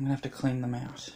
I'm gonna have to clean them out.